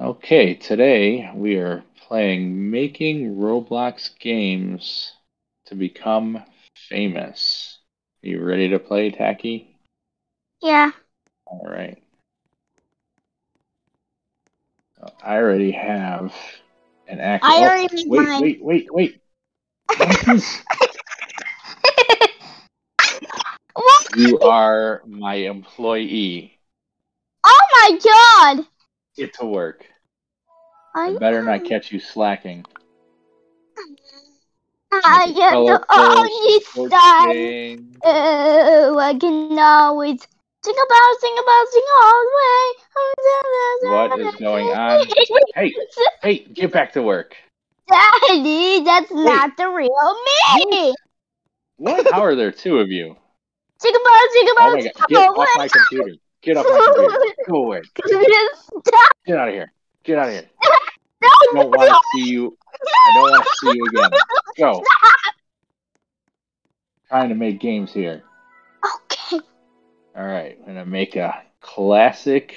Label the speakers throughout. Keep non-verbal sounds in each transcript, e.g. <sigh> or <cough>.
Speaker 1: Okay, today we are playing Making Roblox Games to Become Famous. Are you ready to play, Tacky?
Speaker 2: Yeah.
Speaker 1: All right. I already have an actual.
Speaker 2: I oh, already
Speaker 1: oh, wait, wait, wait, wait, <laughs> wait. <laughs> You are my employee.
Speaker 2: Oh my god!
Speaker 1: Get to work.
Speaker 2: I
Speaker 1: I better not catch you slacking.
Speaker 2: I
Speaker 1: Make a
Speaker 2: get the only star. Oh, I can always sing about, sing about, sing all the way.
Speaker 1: What is going on? Hey, hey, get back to work.
Speaker 2: Daddy, that's not the real me.
Speaker 1: What? How are there two of you?
Speaker 2: Sing about, sing
Speaker 1: Oh
Speaker 2: about,
Speaker 1: my
Speaker 2: sing
Speaker 1: god, get off my computer. Get off my computer. Go away.
Speaker 2: Stop.
Speaker 1: Get out of here. Get out of here. <laughs> I don't want to see you. I don't want to see you again. <laughs> Go. Trying to make games here.
Speaker 2: Okay.
Speaker 1: All right, I'm gonna make a classic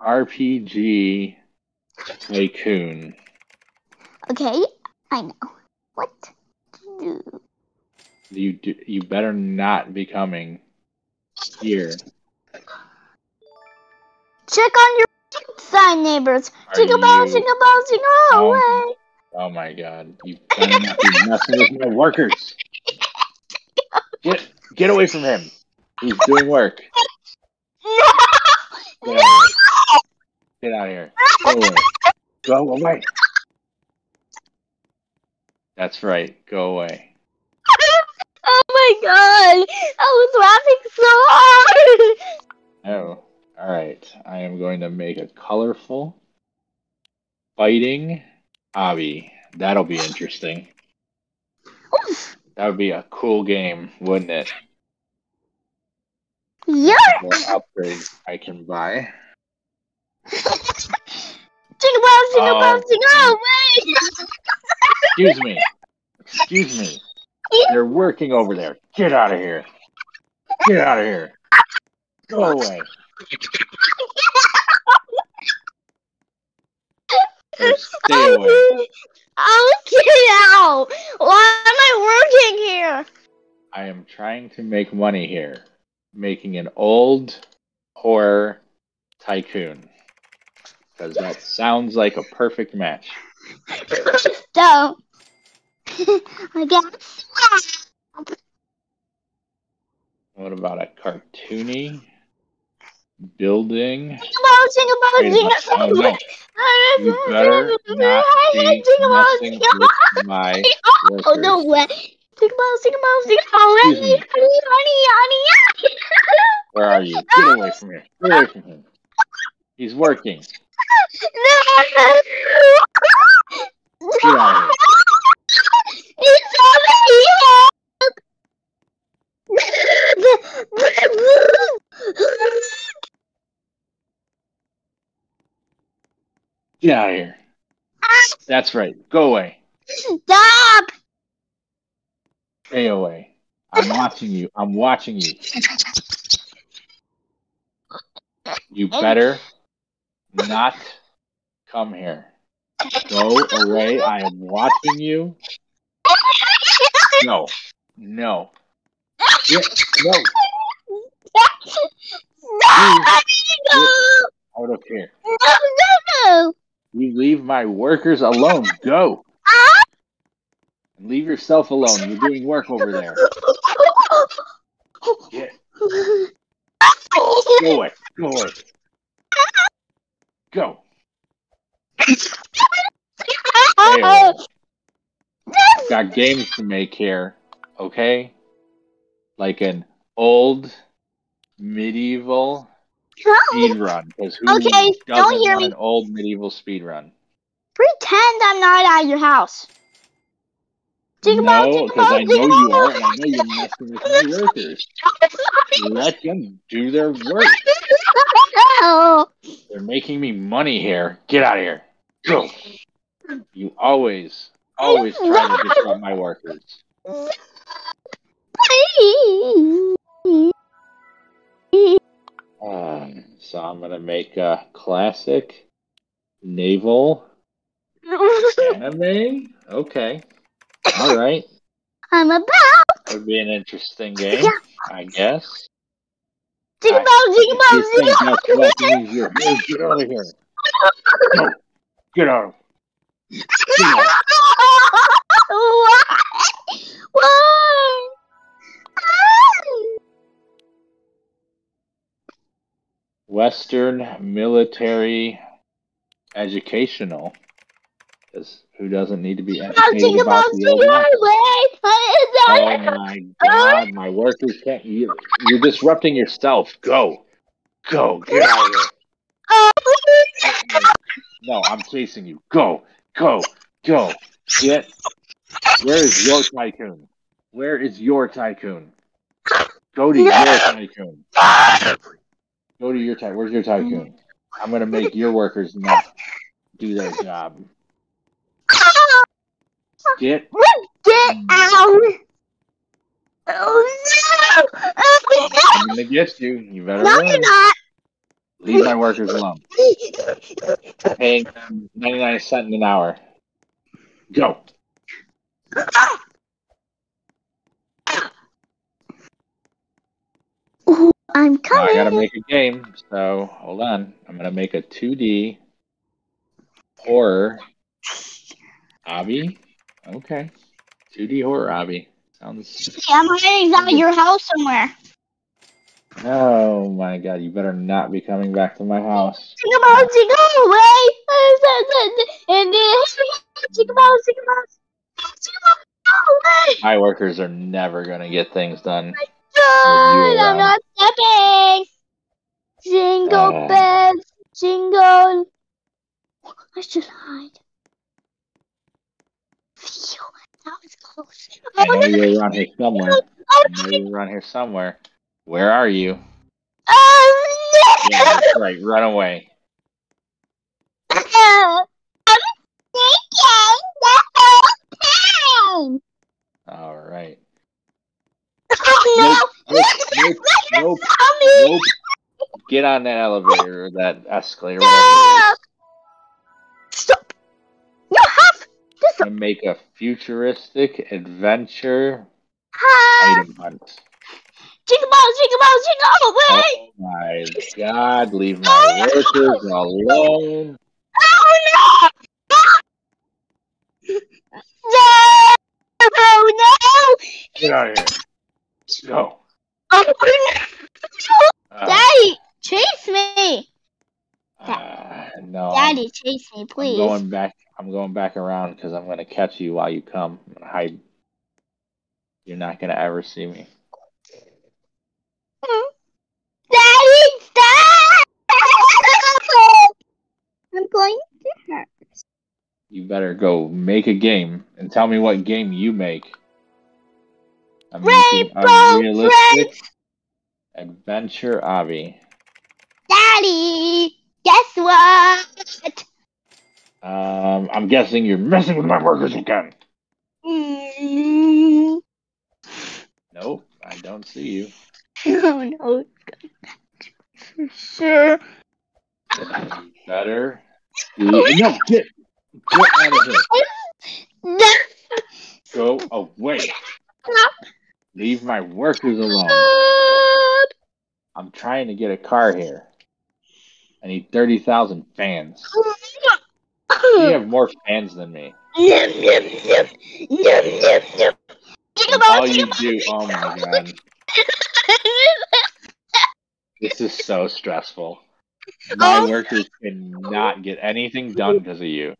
Speaker 1: RPG tycoon.
Speaker 2: Okay, I know. What to do?
Speaker 1: You do, you better not be coming here.
Speaker 2: Check on your side neighbors. About,
Speaker 1: you-
Speaker 2: sing about, sing
Speaker 1: Oh.
Speaker 2: away.
Speaker 1: Oh my god, you messing with my workers. Get get away from him. He's doing work.
Speaker 2: No!
Speaker 1: Get out of here. Get out of here. Go away. Go away. That's right. Go away.
Speaker 2: Oh my god! I was laughing so hard!
Speaker 1: Oh, all right. I am going to make a colorful fighting obby. That'll be interesting.
Speaker 2: Oof.
Speaker 1: That would be a cool game, wouldn't it?
Speaker 2: Yeah!
Speaker 1: What upgrades I can buy.
Speaker 2: Sing about, sing
Speaker 1: Oh.
Speaker 2: Uh, about, sing away!
Speaker 1: Excuse me. Excuse me. They're working over there. Get out of here. Get out of here. Go away. Or stay oh, away.
Speaker 2: I'll get out! Why am I working here?
Speaker 1: I am trying to make money here. Making an old horror tycoon. Because that sounds like a perfect match. <laughs>
Speaker 2: So, <laughs> I guess.
Speaker 1: What about a cartoony building?
Speaker 2: Sing about, sing about,
Speaker 1: Wait,
Speaker 2: sing
Speaker 1: oh,
Speaker 2: about.
Speaker 1: no. You better not be
Speaker 2: Sing
Speaker 1: messing with my
Speaker 2: Oh no way! Sing about, sing about, sing about, honey,
Speaker 1: Excuse me.
Speaker 2: honey, honey, honey,
Speaker 1: Where are you? Get away from here. Get away from him. He's working.
Speaker 2: honey.
Speaker 1: Get out of here.
Speaker 2: It's over here.
Speaker 1: Get out of here. That's right. Go away.
Speaker 2: Stop!
Speaker 1: Stay away. I'm watching you. I'm watching you. You better not come here. Go away. I am watching you. No. No. Get, no.
Speaker 2: No! I need to go!
Speaker 1: Out of here.
Speaker 2: No, no, no!
Speaker 1: You leave my workers alone. Go. Leave yourself alone. You're doing work over there. Get, go away. Go away. Go. Got games to make here. Okay? Like an old medieval speed run. Because who
Speaker 2: Okay,
Speaker 1: doesn't
Speaker 2: don't hear me.
Speaker 1: an old medieval speed run?
Speaker 2: Pretend I'm not at your house. About,
Speaker 1: No, because I know you are, and I know you're messing with my workers. <laughs> Let them do their work.
Speaker 2: No. <laughs>
Speaker 1: They're making me money here. Get out of here. Go. You always, always try to <laughs> disrupt my workers. Um, so I'm gonna make a classic Naval <laughs> anime. Okay. All right.
Speaker 2: I'm about.
Speaker 1: Would be an interesting game,
Speaker 2: Yeah.
Speaker 1: I guess.
Speaker 2: Jingle
Speaker 1: I-
Speaker 2: bell, jingle bell,
Speaker 1: You think
Speaker 2: jingle
Speaker 1: that's what means you're here? Get out of here. No. <laughs> Get out. Get out. Western military educational. Because who doesn't need to be educated about the old
Speaker 2: jingle
Speaker 1: West?
Speaker 2: way.
Speaker 1: Oh my god, my workers can't. You, you're disrupting yourself. Go. Go. Get out of here. No, I'm chasing you. Go. Go. Go. Get. Where is your tycoon? Where is your tycoon? Go to your tycoon. Go to your tycoon. Where's your tycoon? I'm gonna make your workers not do their job. Get.
Speaker 2: Get out! Oh no!
Speaker 1: I'm gonna get you. You better
Speaker 2: No,
Speaker 1: run.
Speaker 2: you're not.
Speaker 1: Leave my workers alone. Paying them 99 cents an hour. Go.
Speaker 2: Ah. I'm coming.
Speaker 1: I gotta make a game, so hold on. I'm gonna make a 2D horror obby. Okay. 2D horror obby. Sounds.
Speaker 2: I'm hiding out your house somewhere.
Speaker 1: Oh my god, you better not be coming back to my house.
Speaker 2: Jingle bell, jingle away. And then jingle bell, jingle bell away.
Speaker 1: My workers are never gonna get things done. Around.
Speaker 2: I'm not stepping. Jingle
Speaker 1: Uh.
Speaker 2: bells, jingle. I should hide. Phew, that was close.
Speaker 1: I
Speaker 2: Oh,
Speaker 1: know
Speaker 2: no.
Speaker 1: you're around here somewhere.
Speaker 2: Oh,
Speaker 1: I know you're around here somewhere. Where are you?
Speaker 2: oh, no.
Speaker 1: Yeah, that's right. Run away. <laughs>
Speaker 2: I'm thinking the whole time.
Speaker 1: All right.
Speaker 2: Oh no!
Speaker 1: Nope, nope, nope,
Speaker 2: Mommy!
Speaker 1: Nope. Get on that elevator or that escalator,
Speaker 2: No! Stop! You have to
Speaker 1: And make a futuristic adventure
Speaker 2: have
Speaker 1: item hunt.
Speaker 2: jingle bell, jingle bell, jingle away!
Speaker 1: Oh my god, leave my oh, workers alone.
Speaker 2: Oh no! No! Oh no!
Speaker 1: Get out of here. Go.
Speaker 2: Oh no! Chase me!
Speaker 1: uh, no,
Speaker 2: Daddy, chase me, please.
Speaker 1: I'm going back. I'm going back around because I'm gonna catch you while you come. Hide. You're not gonna ever see me.
Speaker 2: Daddy, stop! <laughs> I'm going to hurt.
Speaker 1: You better go make a game and tell me what game you make. I'm
Speaker 2: Rainbow
Speaker 1: realistic adventure obby.
Speaker 2: Daddy, guess what?
Speaker 1: Um, I'm guessing you're messing with my workers again.
Speaker 2: Mm.
Speaker 1: Nope, I don't see you. <laughs>
Speaker 2: Oh no, for sure.
Speaker 1: Better. be- <laughs> No, get, get out of here. <laughs> Go away. Leave my workers alone. I'm trying to get a car here. I need 30,000 fans. You have more fans than me.
Speaker 2: Yum, yum, yum. Yum, yum, yum. Jingle
Speaker 1: All you do, oh my god. This is so stressful. My
Speaker 2: Oh.
Speaker 1: workers cannot get anything done because of you.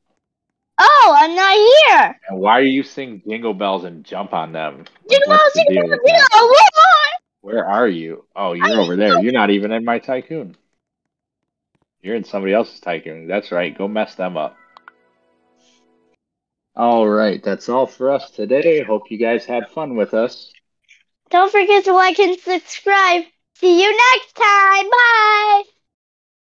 Speaker 2: Oh, I'm not here.
Speaker 1: And why are you singing jingle bells and jump on them?
Speaker 2: Jingle bell,
Speaker 1: What's the
Speaker 2: jingle
Speaker 1: deal
Speaker 2: bell,
Speaker 1: with that?
Speaker 2: jingle bell.
Speaker 1: Where are you? Oh, you're over there. You're not even in my tycoon. You're in somebody else's tycoon. That's right. Go mess them up. All right. That's all for us today. Hope you guys had fun with us.
Speaker 2: Don't forget to like and subscribe. See you next time. Bye.